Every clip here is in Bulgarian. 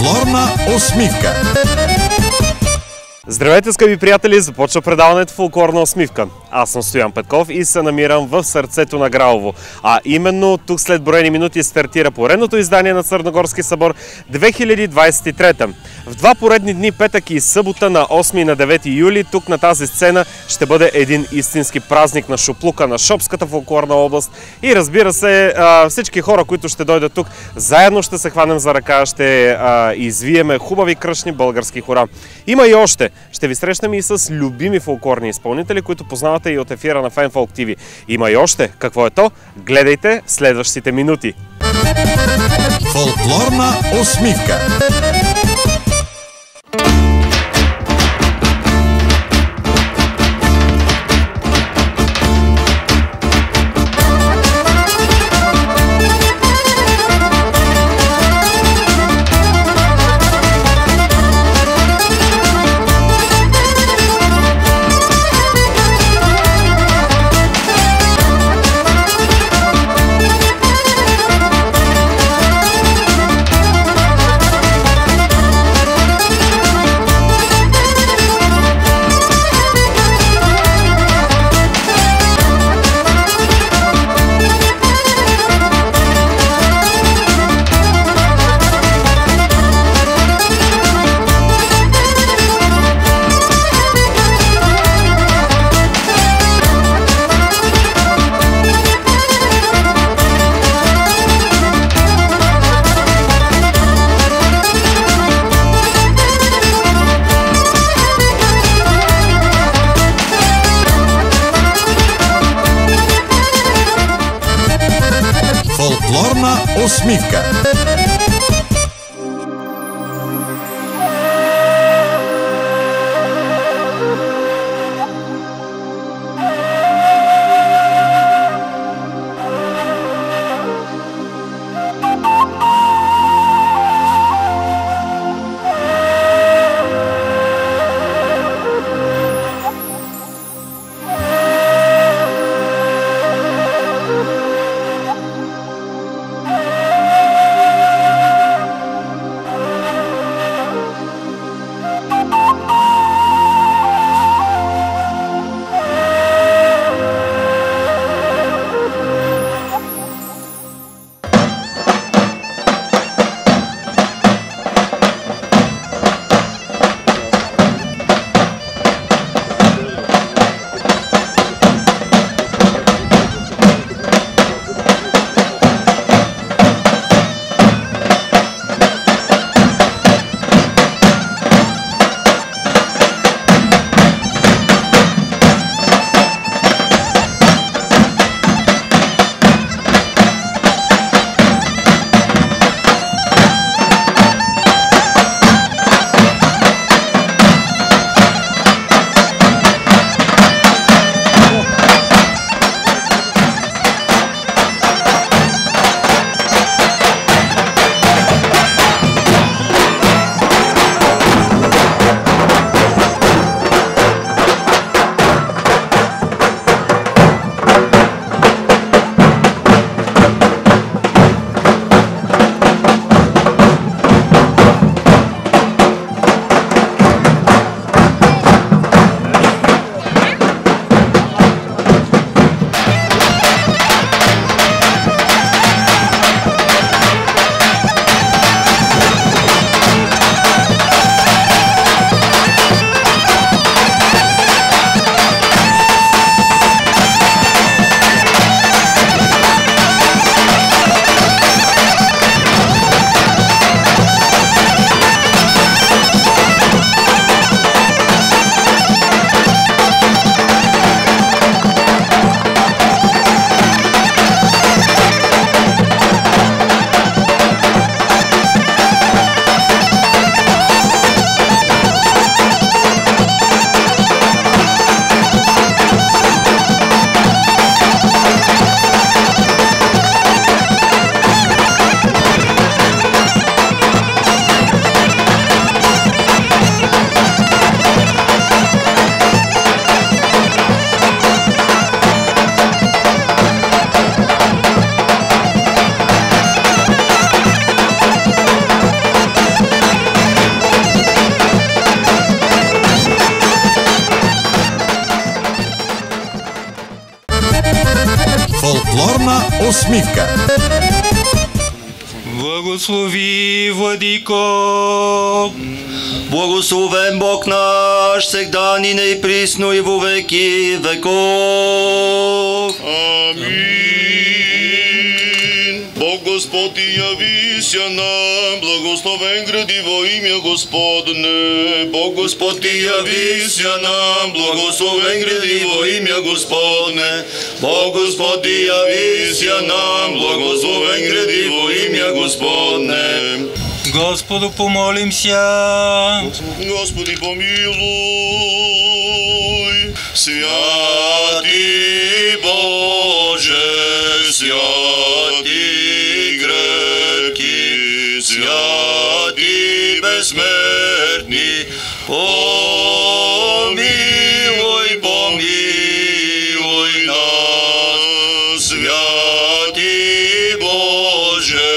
Фолклорна усмивка. Здравейте, скъпи приятели! Започва предаването Фолклорна усмивка. Аз съм Стоян Петков и се намирам в сърцето на Гралово. А именно тук след броени минути стартира поредното издание на Сърногорски събор 2023. В два поредни дни, петък и събота на 8 и на 9 юли, тук на тази сцена ще бъде един истински празник на Шоплука, на Шопската фолклорна област. И разбира се, всички хора, които ще дойдат тук, заедно ще се хванем за ръка, ще извиеме хубави кръшни български хора. Има и още. Ще ви срещнем и с любими фолклорни изпълнители, които познавате и от ефира на Fanfolk TV. Има и още. Какво е то? Гледайте следващите минути. Фолклорна усмивка. Фолклорна усмивка. Фолклорна усмивка. Благослови, Владико! Благословен Бог наш, сегда ни не и присно и во веки веков. Амин. Господи, явися нам, благословен гради во имя Господне. Бог Господи, явися нам, благословен гради во имя Господне. Бог Господи, явися нам, благословен гради во имя Господне. Господу помолимся. Господи, помилуй. Святи Боже, святи święci bezmierni, pomiłuj, pomiłuj nas, święci Boże,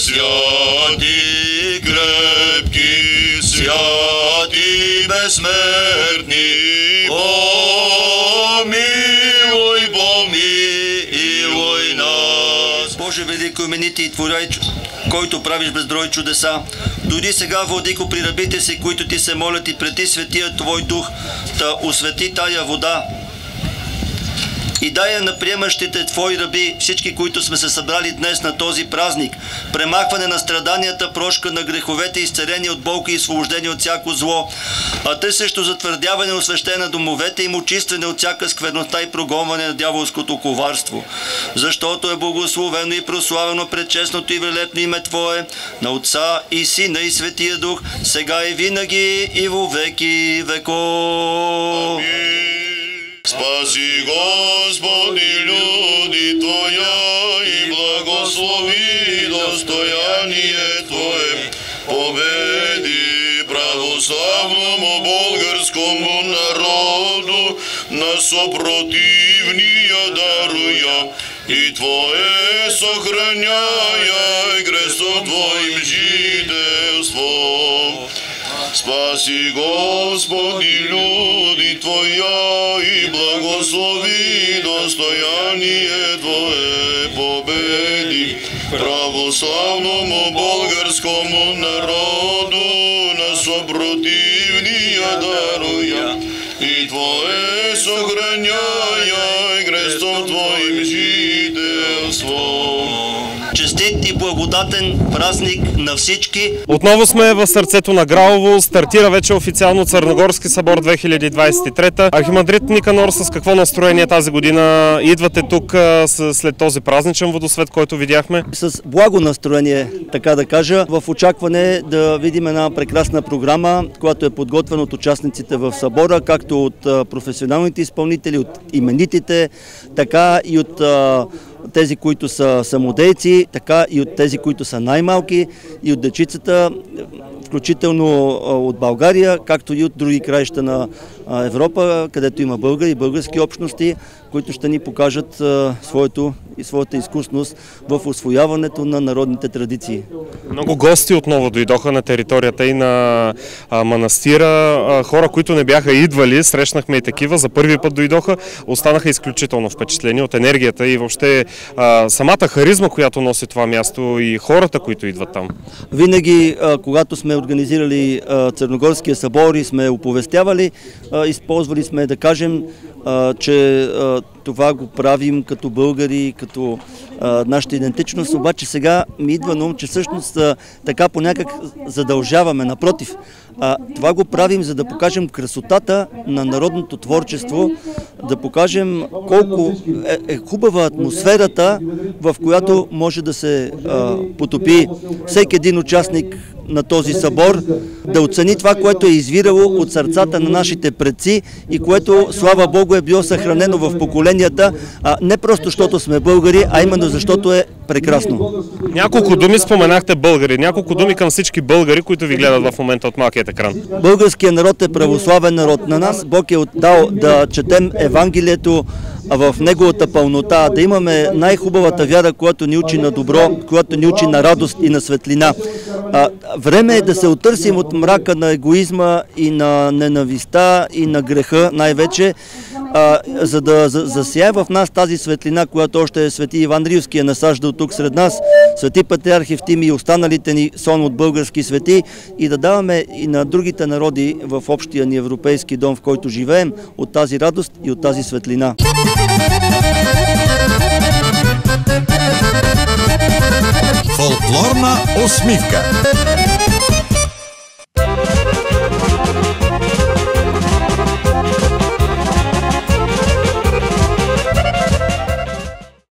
święci krepki, święci bezmierni, pomiłuj, pomiłuj nas. Boże, wielkomienity Twój който правиш безброй чудеса. Дори сега, Владико, при рабите си, които ти се молят и прети светия Твой дух, да освети тая вода, и дай на приемащите Твои раби, всички, които сме се събрали днес на този празник, премахване на страданията, прошка на греховете, изцеление от болки и освобождение от всяко зло, а те също затвърдяване, освещение на домовете им, очистване от всяка сквернота и прогонване на дяволското коварство. Защото е благословено и прославено пред честното и велепно име Твое, на Отца и Сина и Светия Дух, сега и винаги и во веки веков. Spasi gospodi ljudi tvoja i blagoslovi dostojanije tvoje. Pobedi pravoslavnom bolgarskom narodu nas oprotivnija daruja i tvoje sохраняя гресо твоим жив. Спаси, Господи, люди Твоя и благослови достояние Твое победи православному българскому народу Благодатен празник на всички. Отново сме в сърцето на Гралово. Стартира вече официално Църногорски събор 2023. Архимандрит Никанор, с какво настроение тази година идвате тук след този празничен водосвет, който видяхме? с благо настроение, така да кажа, в очакване да видим една прекрасна програма, която е подготвена от участниците в събора, както от професионалните изпълнители, от именитите, така и от тези, които са самодейци, така и от тези, които са най-малки и от дечицата, включително от България, както и от други краища на Европа, където има българи и български общности, които ще ни покажат своето и своята изкусност в освояването на народните традиции. Много гости отново дойдоха на територията и на манастира. Хора, които не бяха идвали, срещнахме и такива, за първи път дойдоха, останаха изключително впечатлени от енергията и въобще самата харизма, която носи това място и хората, които идват там. Винаги, когато сме организирали Черногорския събор и сме оповестявали, използвали сме да кажем, че това го правим като българи, като а, нашата идентичност, обаче сега ми идва на ум, че всъщност а, така по някак задължаваме. Напротив, а, това го правим, за да покажем красотата на народното творчество, да покажем колко е, е хубава атмосферата, в която може да се а, потопи всеки един участник на този събор, да оцени това, което е извирало от сърцата на нашите предци и което, слава Богу, е било съхранено в поколенията, а не просто защото сме българи, а именно защото е прекрасно. Няколко думи споменахте българи, няколко думи към всички българи, които ви гледат в момента от малкият екран. Българският народ е православен народ. На нас Бог е отдал да четем Евангелието в неговата пълнота, да имаме най-хубавата вяра, която ни учи на добро, която ни учи на радост и на светлина. А, време е да се отърсим от мрака на егоизма и на ненависта и на греха най-вече а, за да за, засия в нас тази светлина, която още е свети Иван Ривски е насаждал тук сред нас, свети патриарх Евтими и останалите ни сон от български свети и да даваме и на другите народи в общия ни европейски дом, в който живеем, от тази радост и от тази светлина. Фолклорна усмивка.